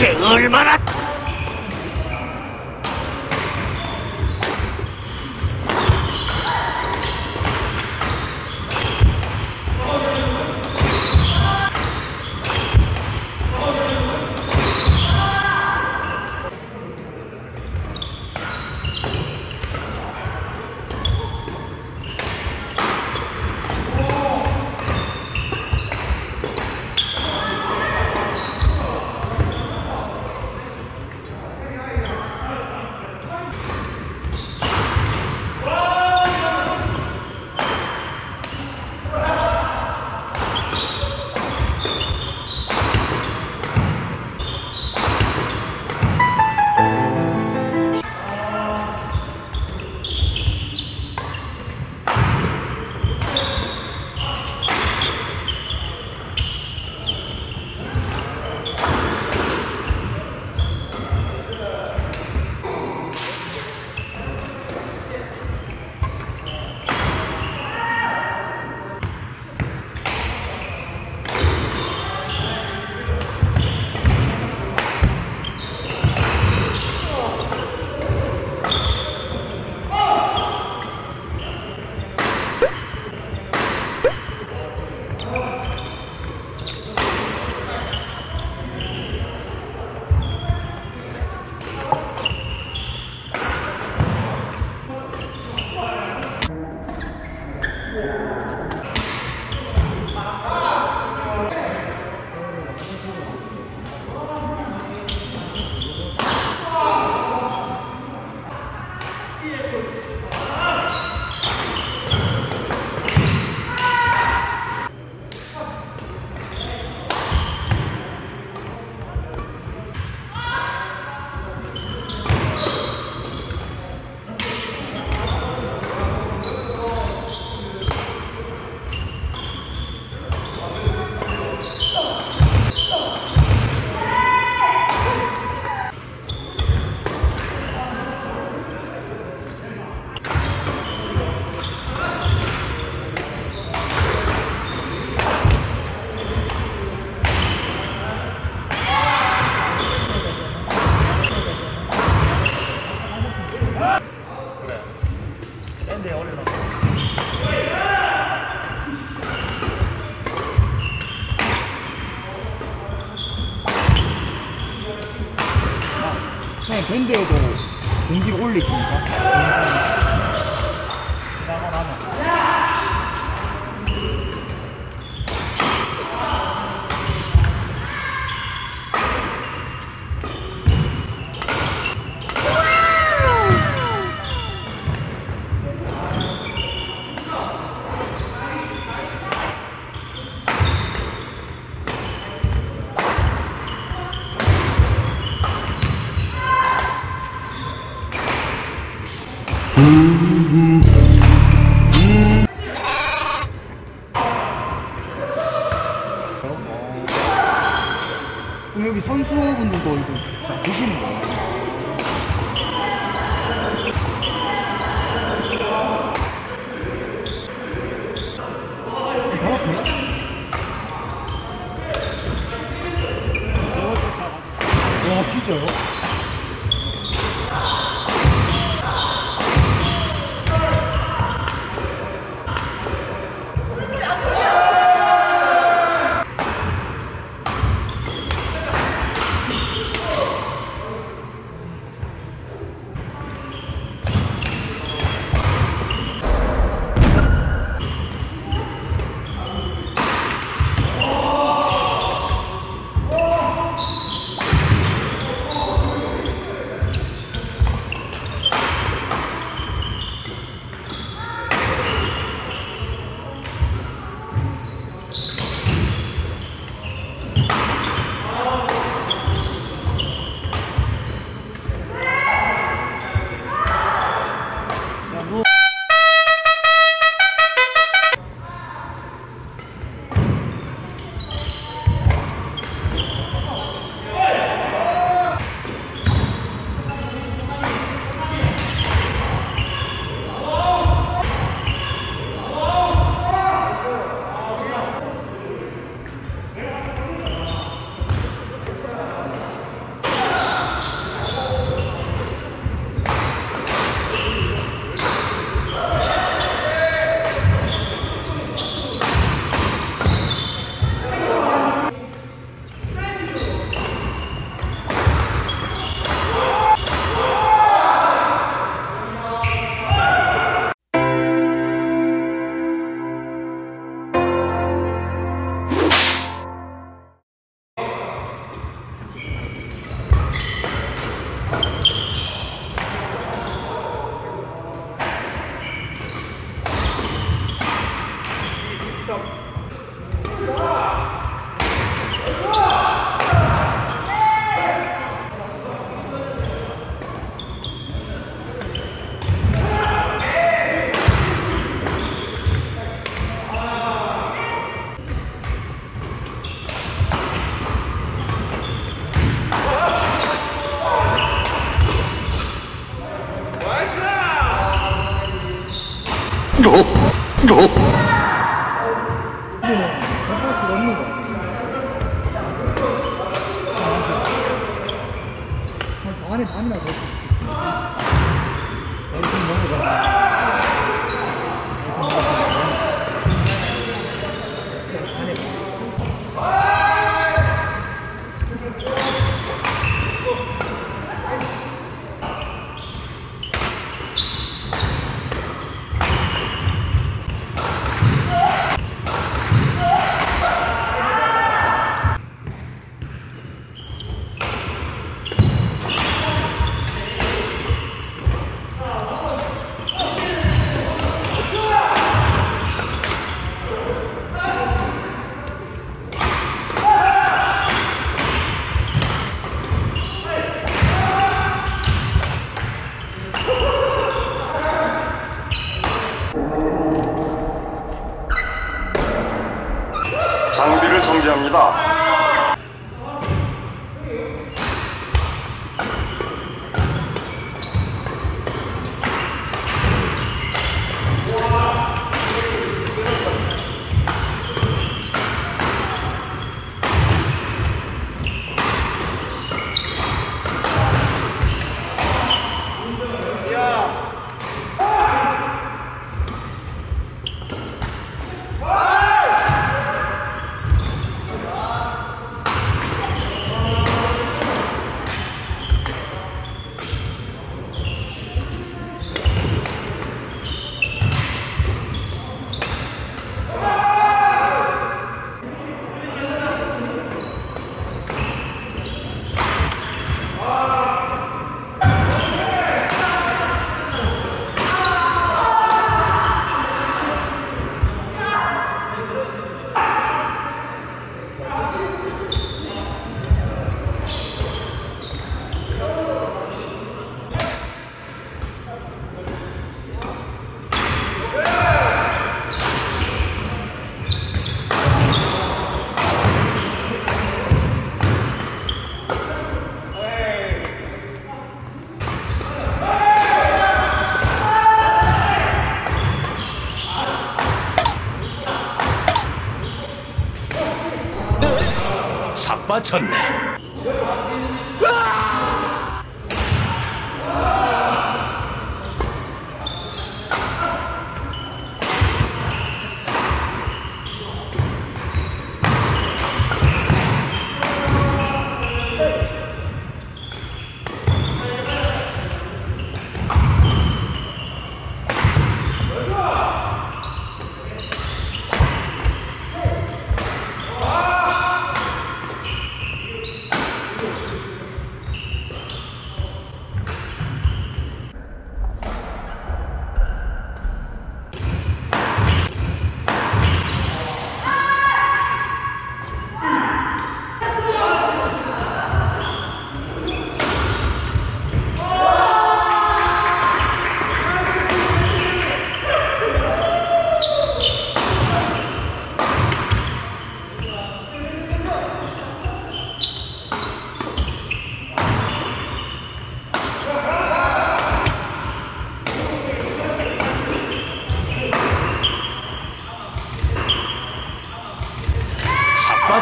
这俄日妈拉 밴드에도 공지를 올리십니까? 그럼 여기 선수분들도 이제 다 계시는 거예요? 이거는 밸런스가 없는 것 같습니다. 한 반에 반이나 됐으면 좋겠습니다. 여기 좀 넘어가. 반에 반. 장비를 정지합니다. 자빠졌네.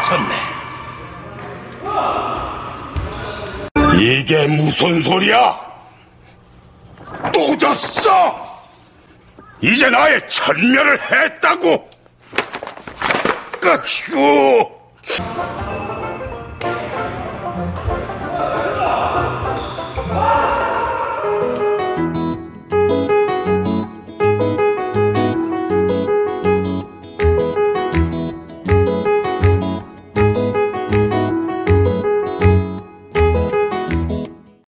자빠졌네. 이게 무슨 소리야? 또 졌어! 이제 나의 천멸을 했다고! 끄휴!